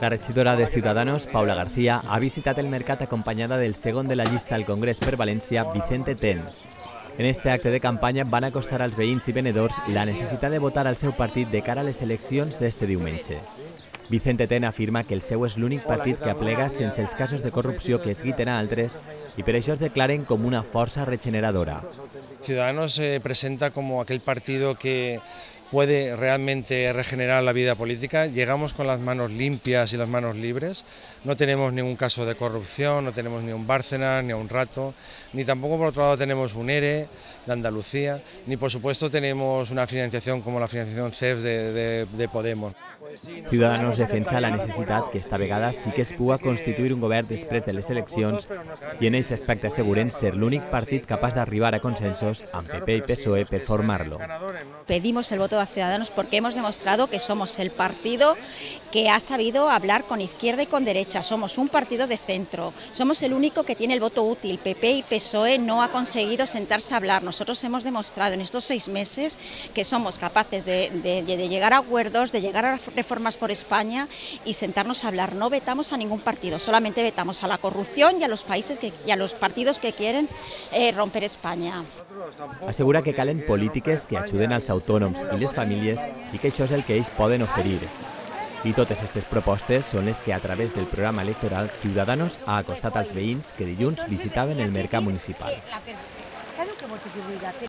La regidora de Ciudadanos, Paula García, ha visitat el mercat acompanyada del segon de la llista al Congrés per València, Vicente Ten. En este acte de campanya van acostar als veïns i venedors la necessitat de votar al seu partit de cara a les eleccions d'este diumenge. Vicente Ten afirma que el seu és l'únic partit que aplega sense els casos de corrupció que es guiten a altres i per això es declaren com una força regeneradora. Ciudadanos se presenta como aquel partido que puede realmente regenerar la vida política. Llegamos con las manos limpias y las manos libres. No tenemos ningún caso de corrupción, no tenemos ni un Bárcenas, ni un Rato, ni tampoco por otro lado tenemos un ERE de Andalucía, ni por supuesto tenemos una financiación como la financiación CEF de, de, de Podemos. Ciudadanos defensa la necessitat que esta vegada sí que es puga constituir un govern després de les eleccions i en aquest aspecte asseguren ser l'únic partit capaç d'arribar a consensos amb PP i PSOE per formar-lo. Pedimos el voto a Ciudadanos porque hemos demostrado que somos el partido que ha sabido hablar con izquierda y con derecha. Somos un partido de centro. Somos el único que tiene el voto útil. PP y PSOE no ha conseguido sentarse a hablar. Nosotros hemos demostrado en estos seis meses que somos capaces de, llegar a acuerdos, de llegar a reformas por España y sentarnos a hablar. No vetamos a ningún partido, solamente vetamos a la corrupción y a los países que, y a los partidos que quieren eh, romper España. Assegura que calen polítiques que ajuden als autònoms i les famílies i que això és el que ells poden oferir. I totes aquestes propostes són les que a través del programa electoral Ciudadanos ha acostat als veïns que dilluns visitaven el mercat municipal.